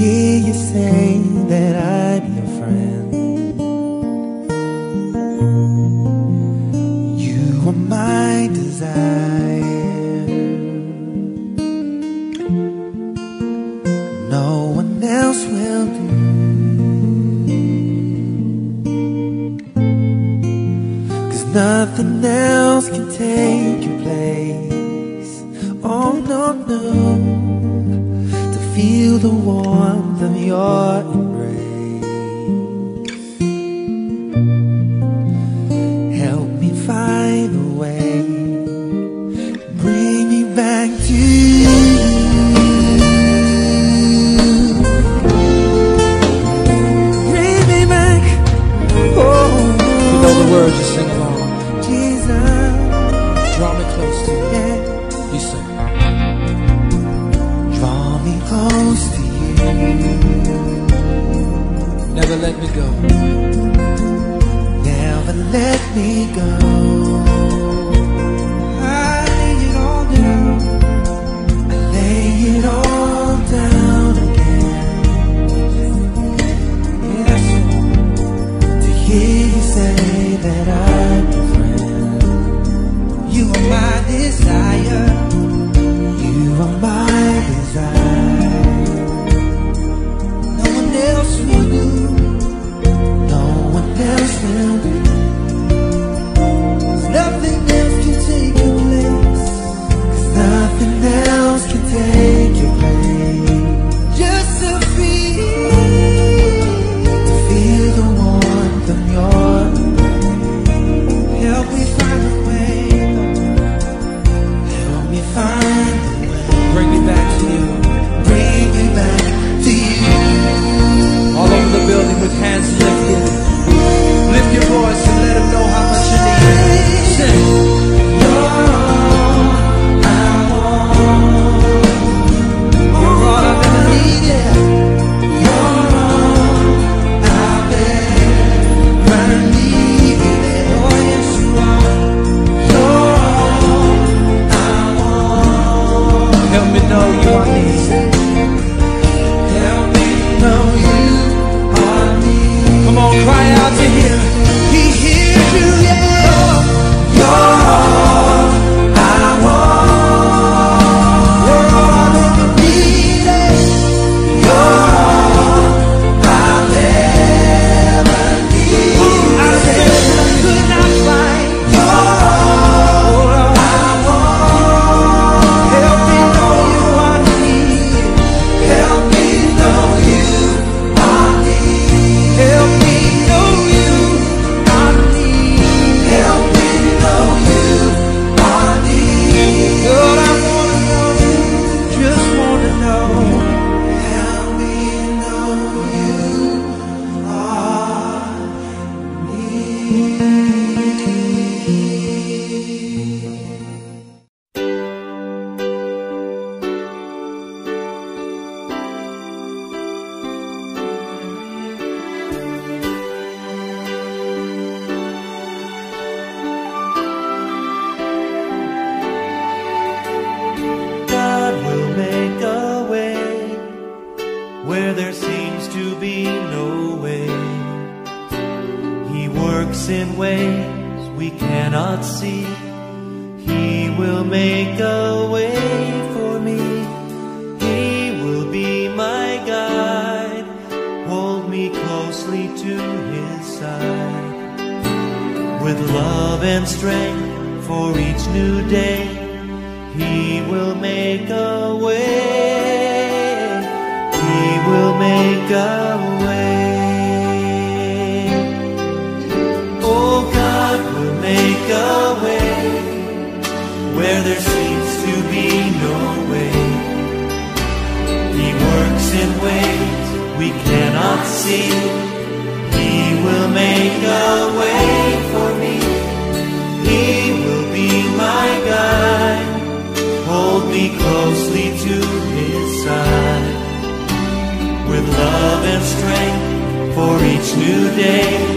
hear you say that I'm see. He will make a way for me. He will be my guide. Hold me closely to his side. With love and strength for each new day.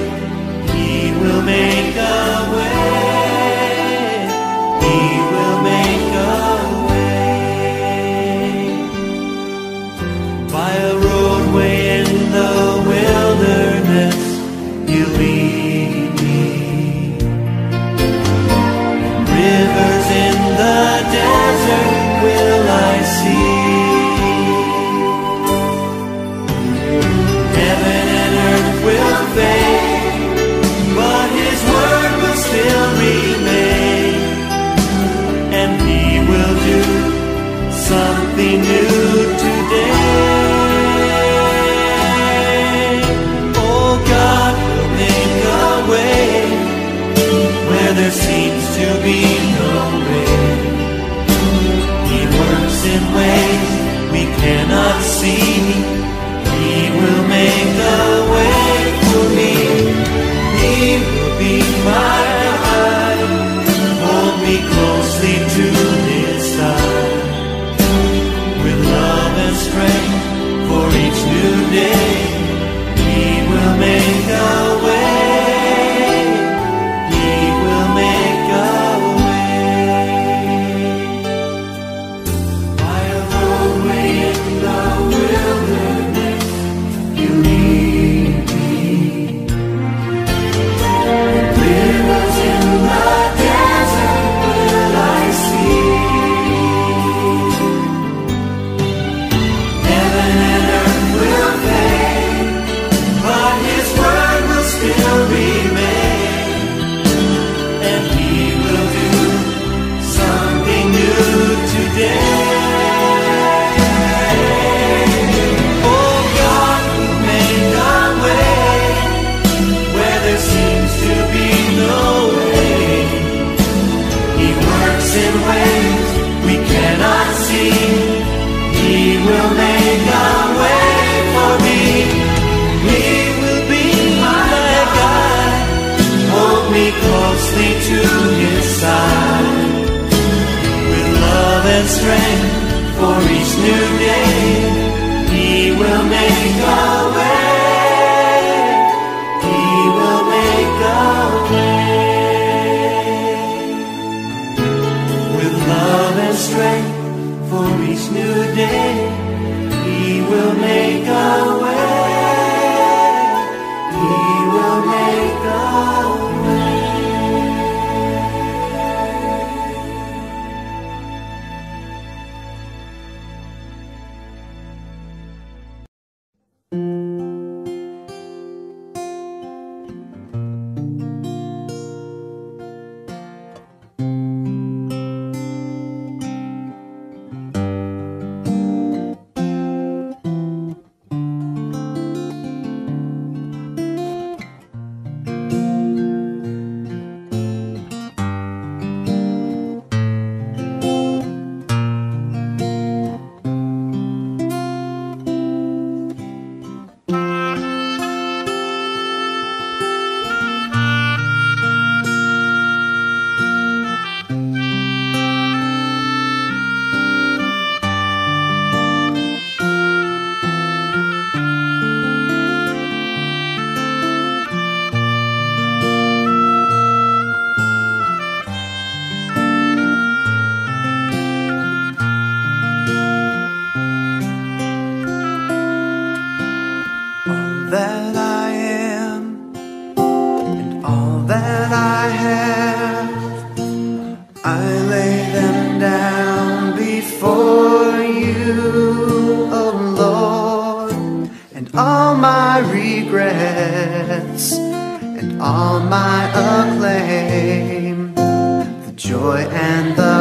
all my acclaim, the joy and the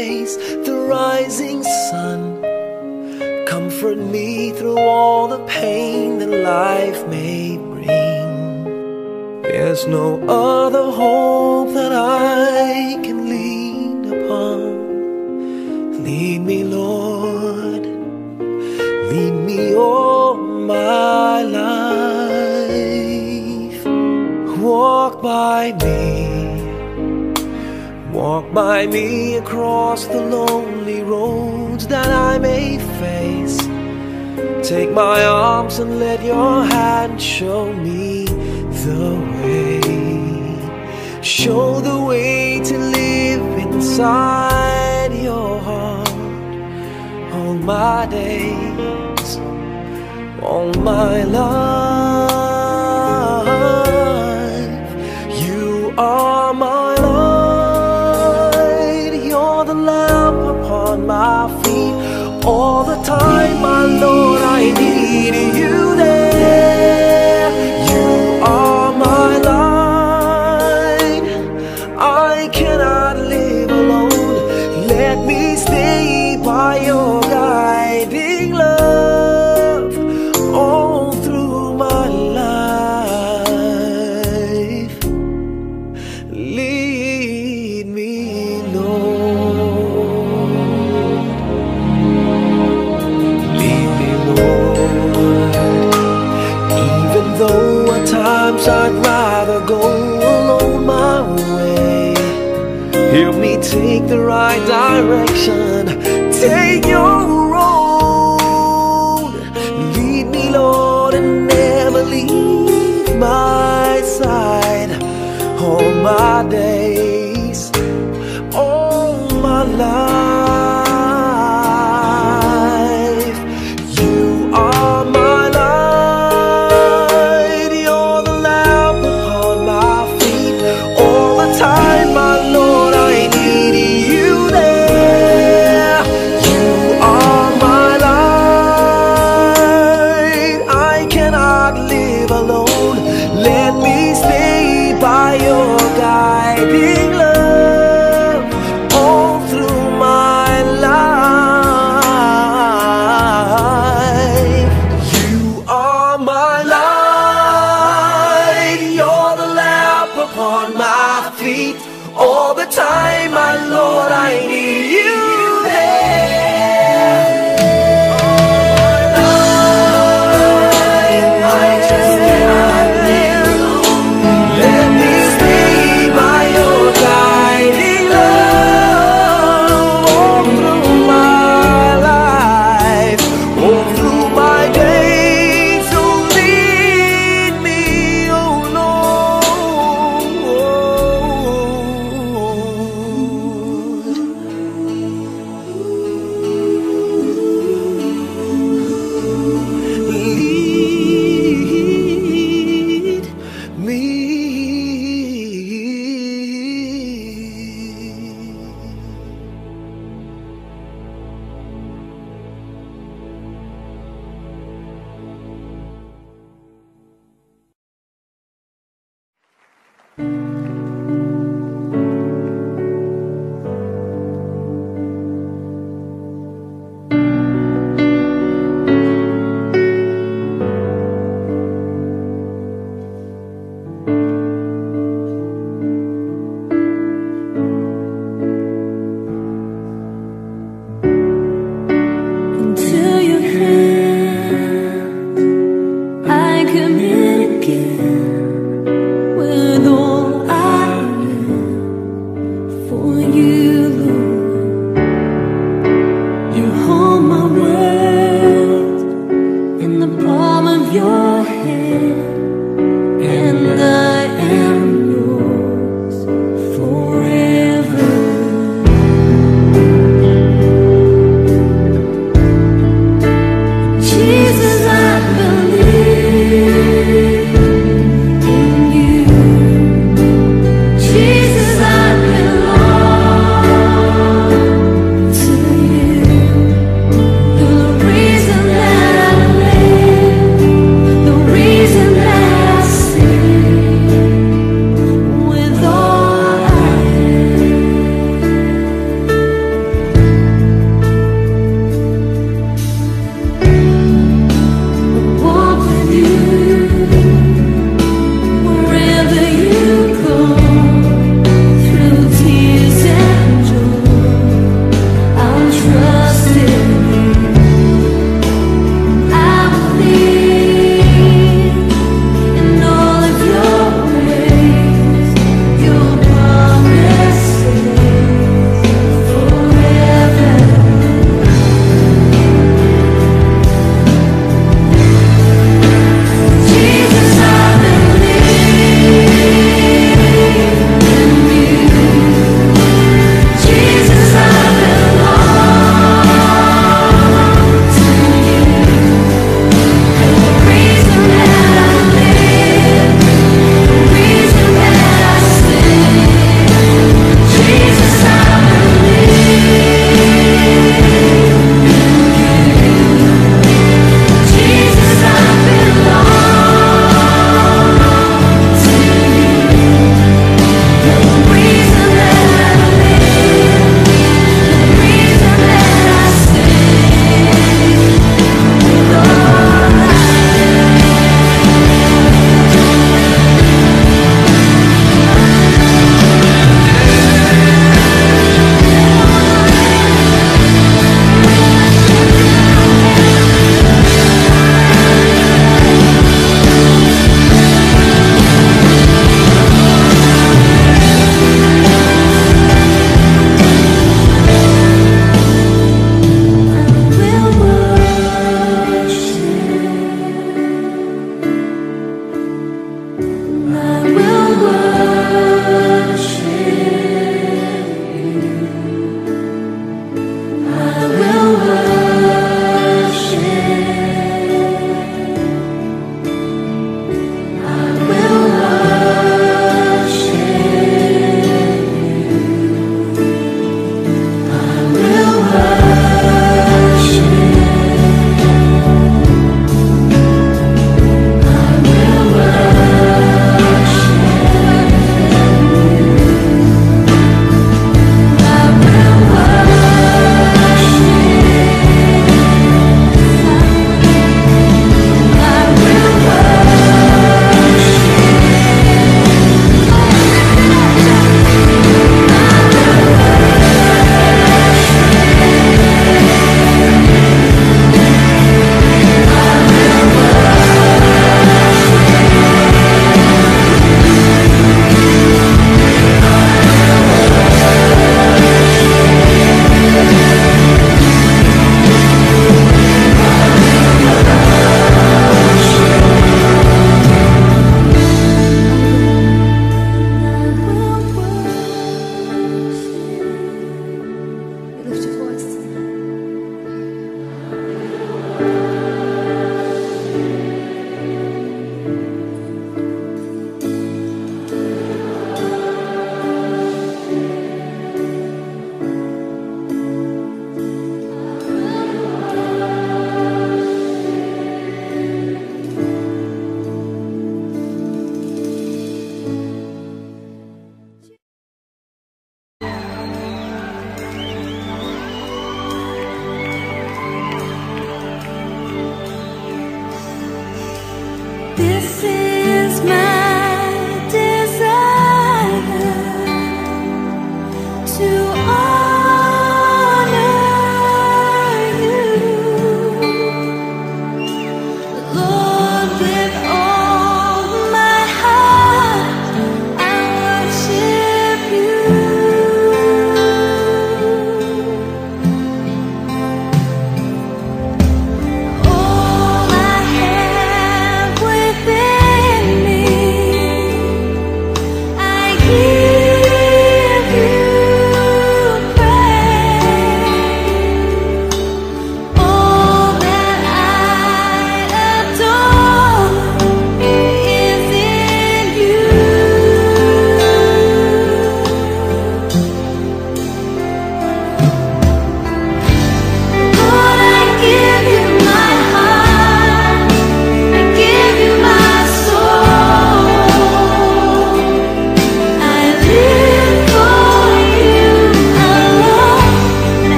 face the rising sun. Comfort me through all the pain that life may bring. There's no other hope that I can lean upon. Lead me, Lord. Lead me all my life. Walk by me walk by me across the lonely roads that I may face. Take my arms and let your hand show me the way. Show the way to live inside your heart. All my days, all my life, you are. all the time, my Lord, I need you. direction.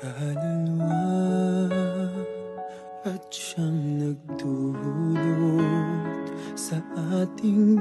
Kaluluwa at siyang nagdulot sa ating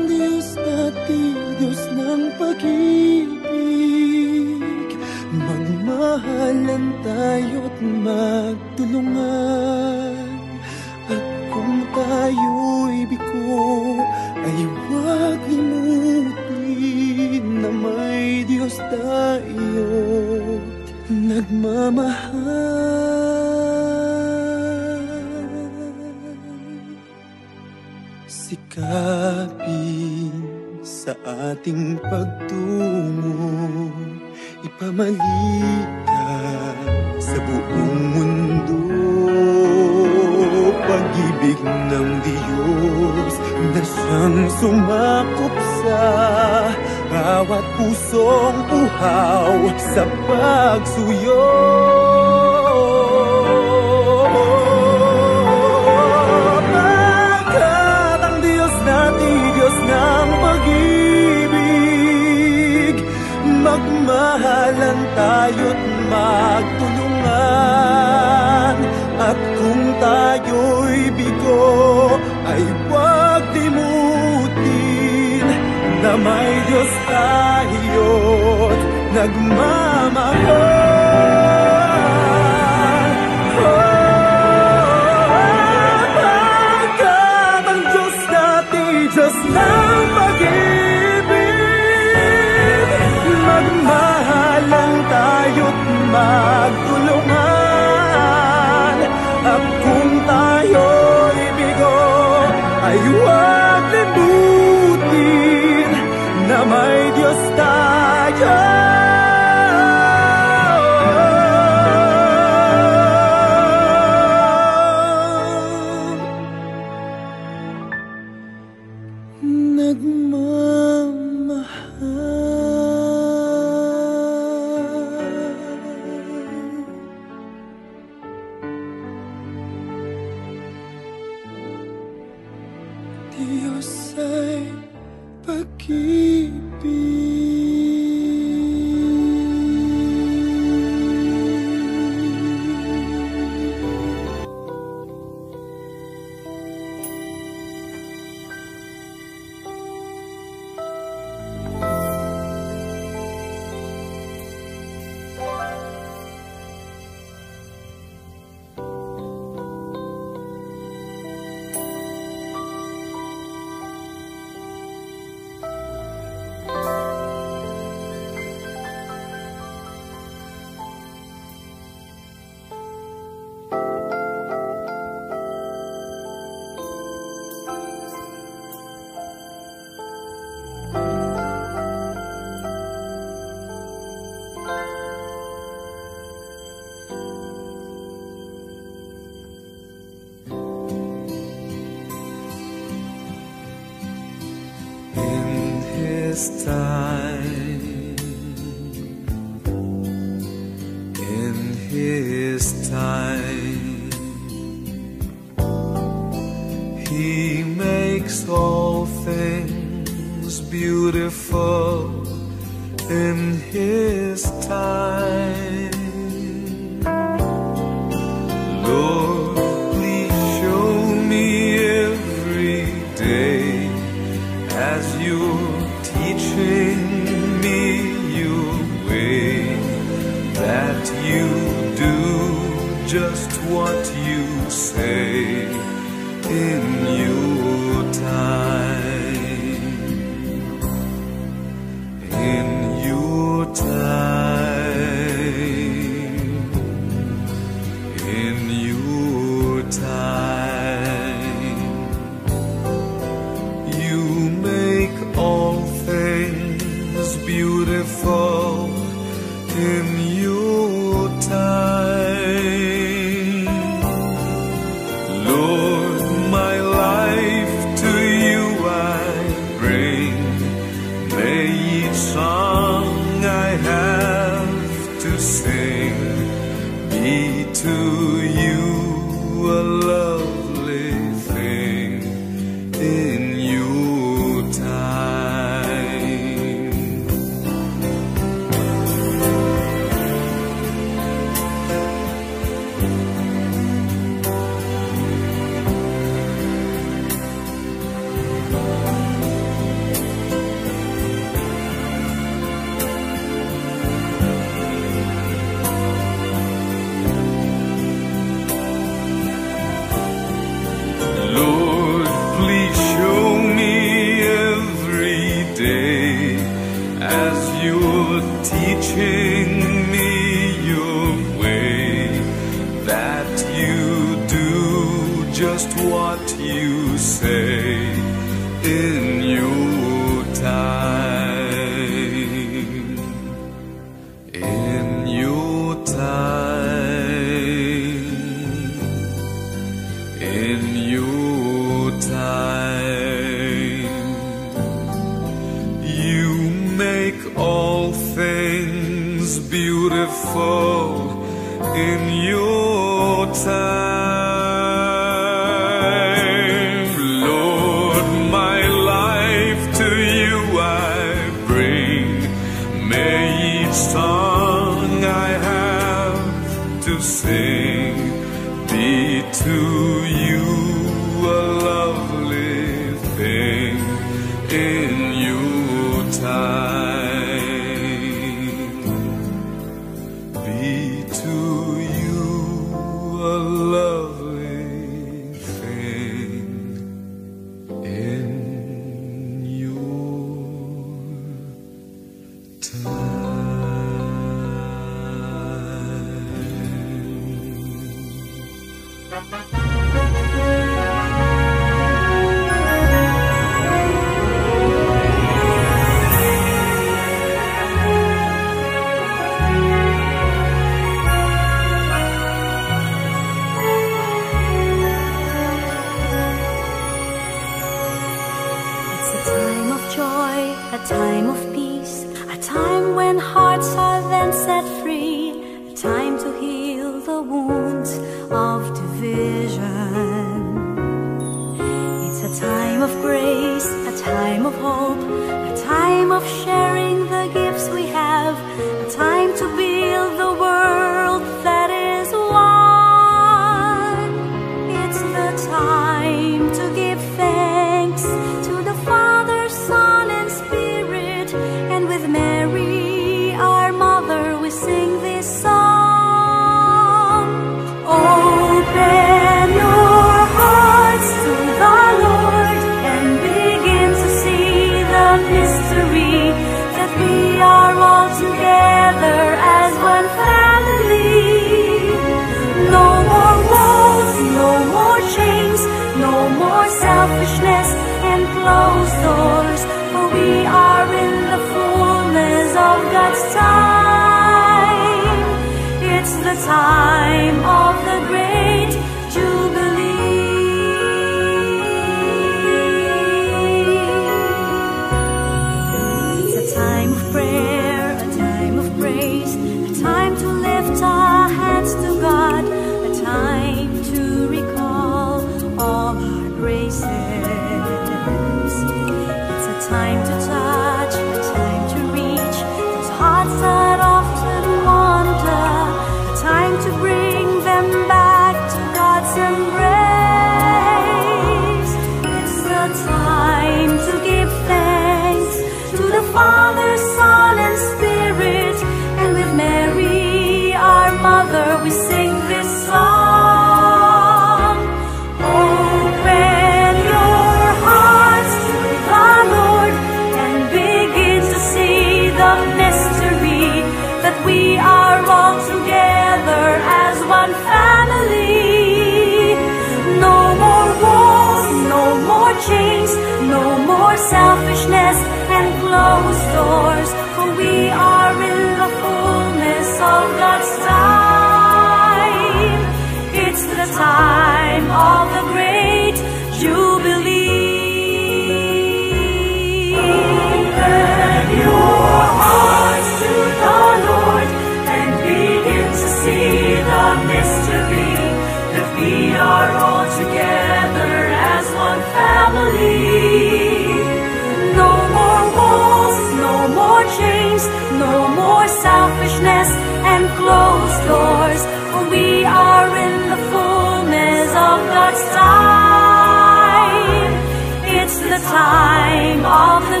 time of the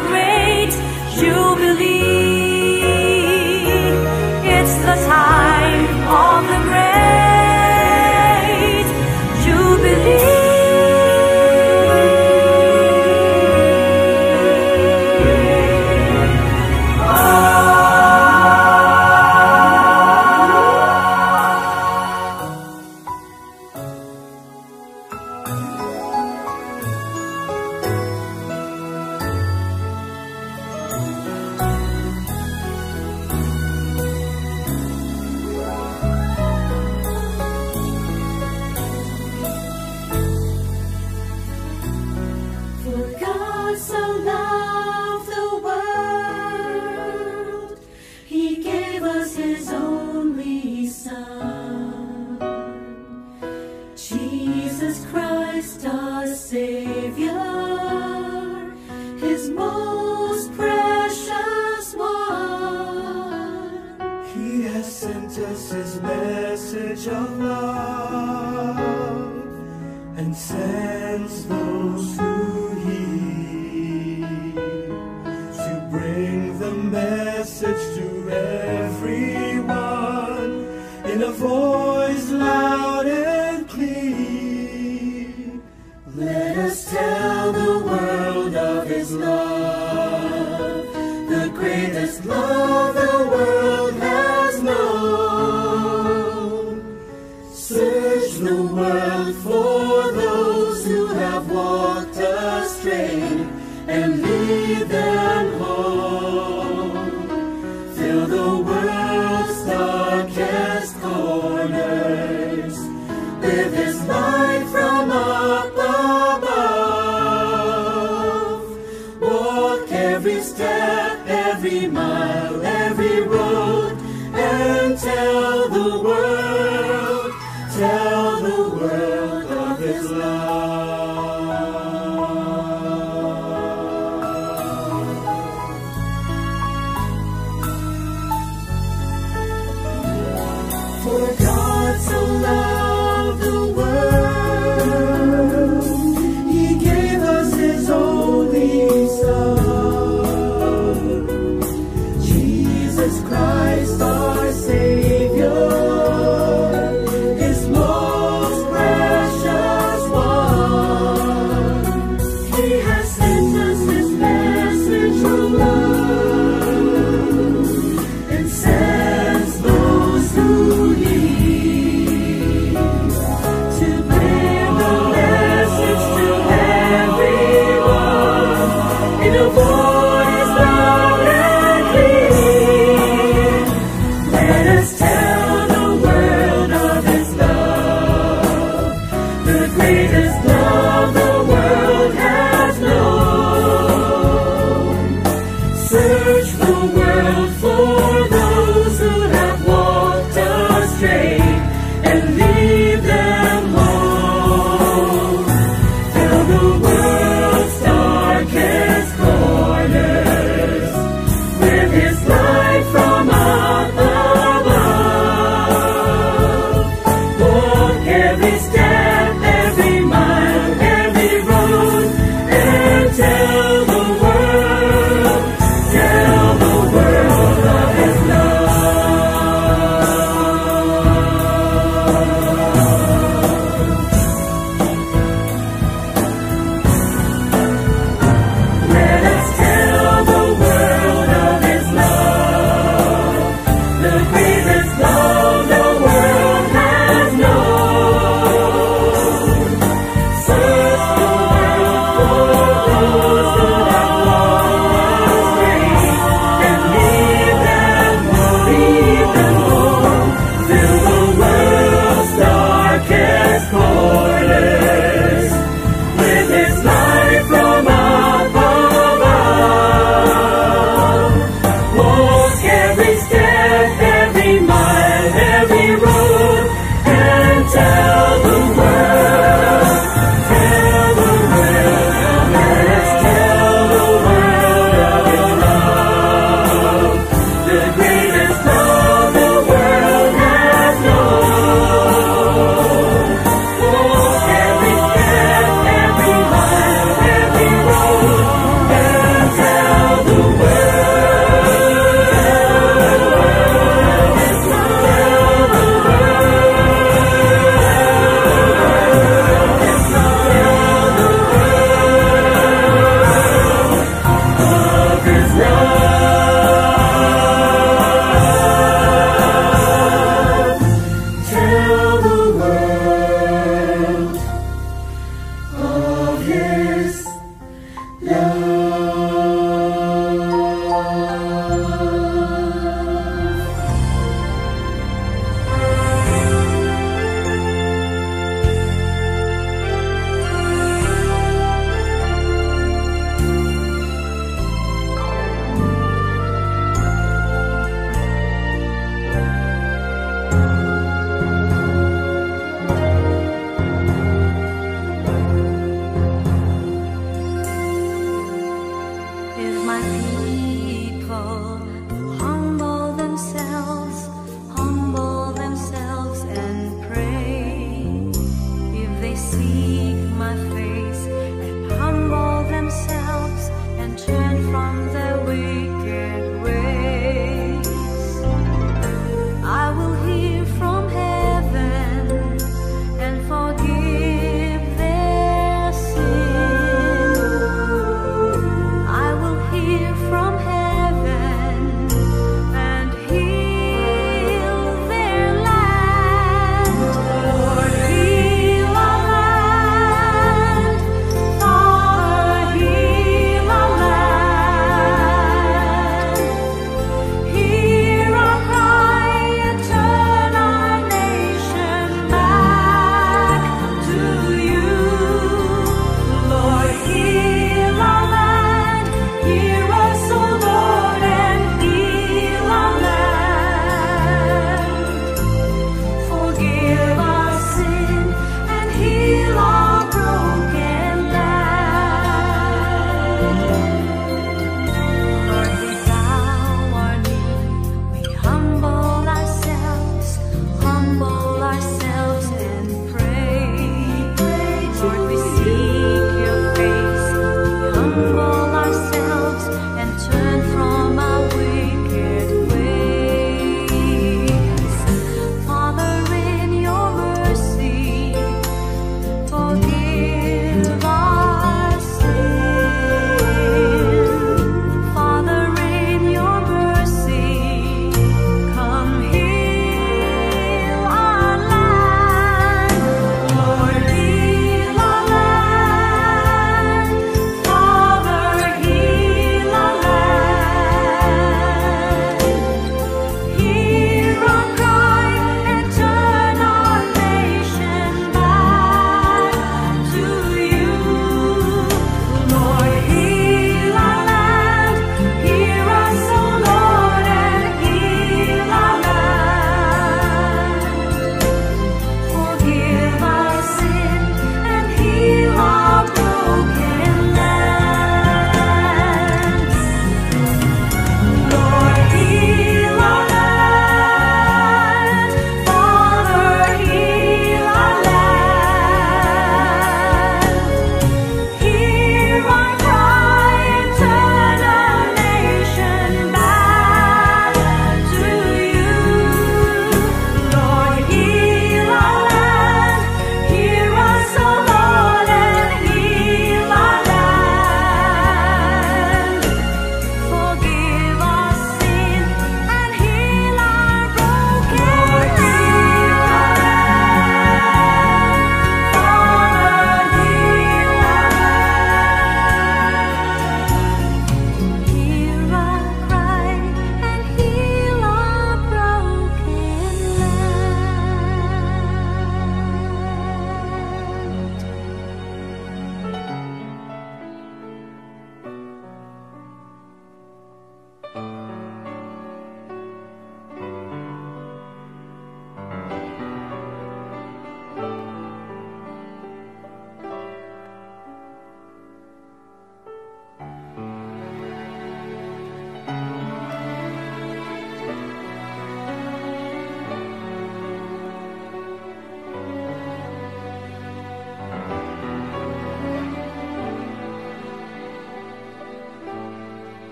Jesus Christ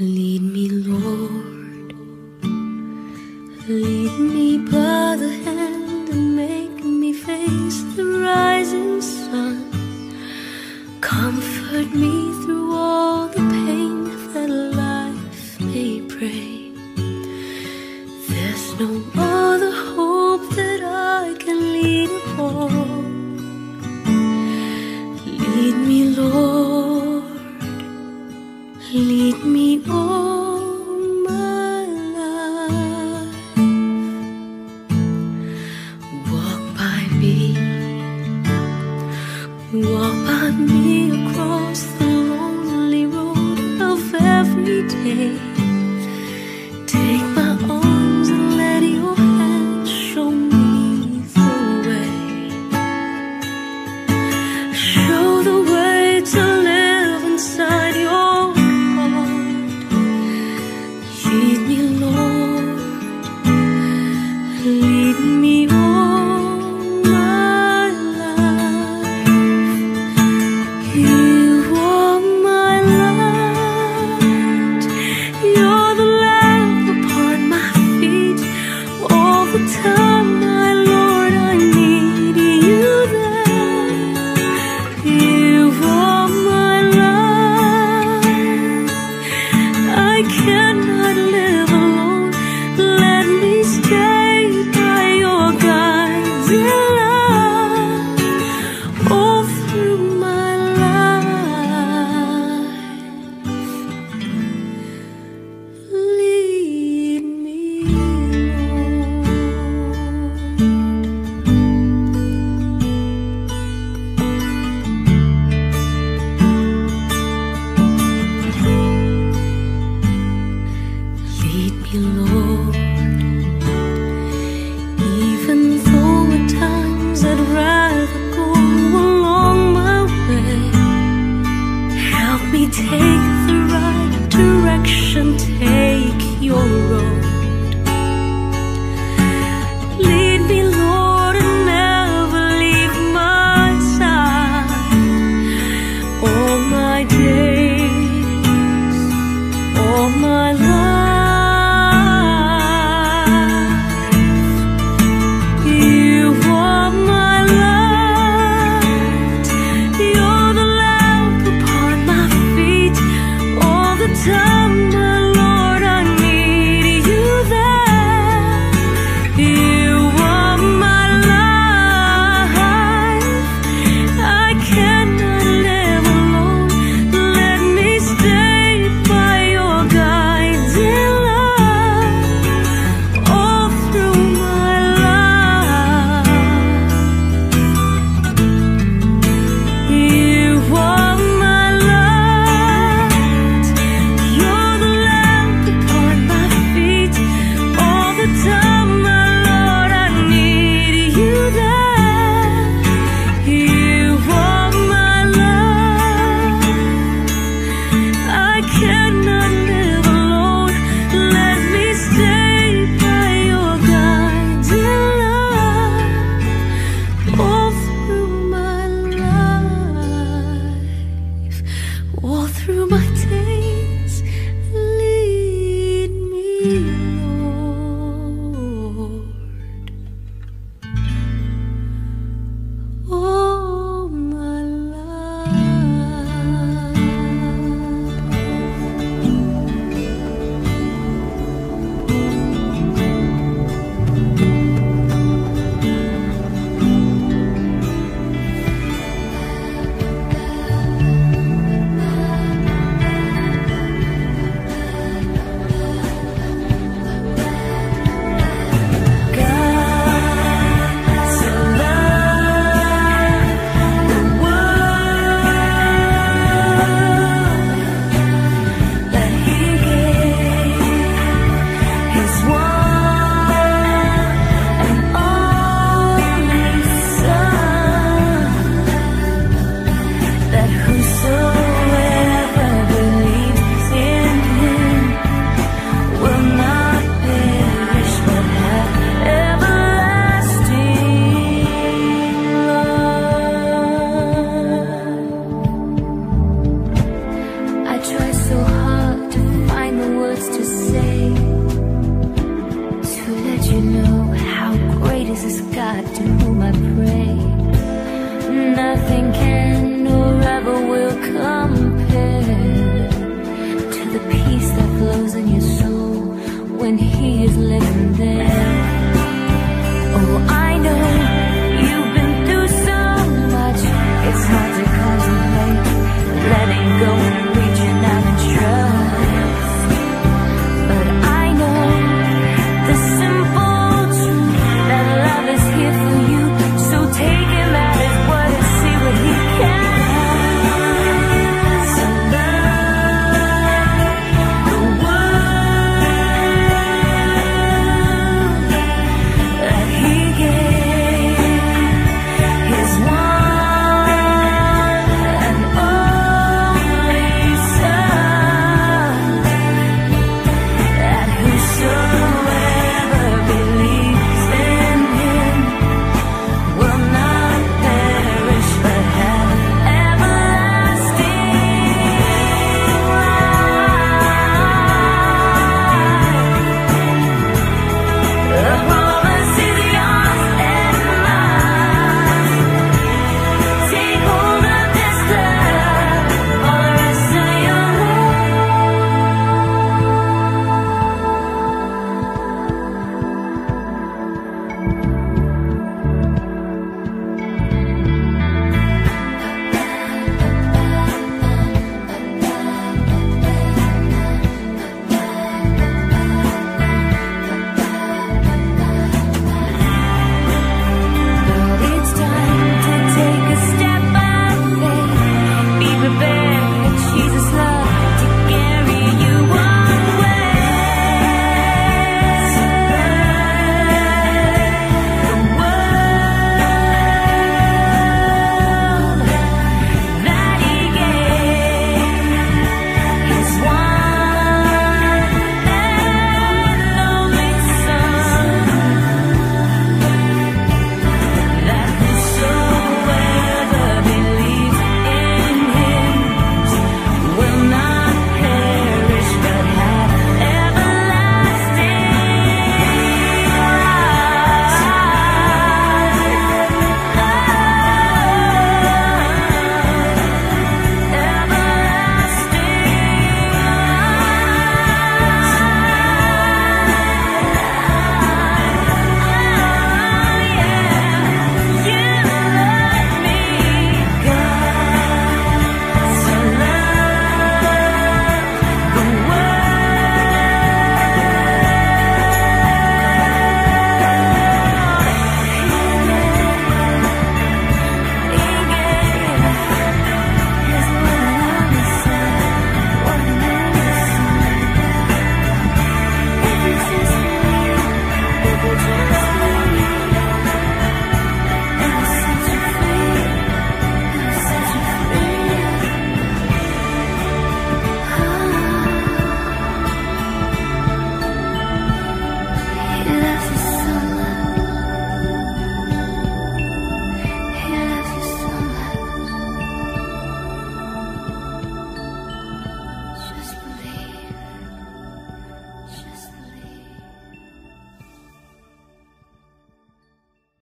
Lead me,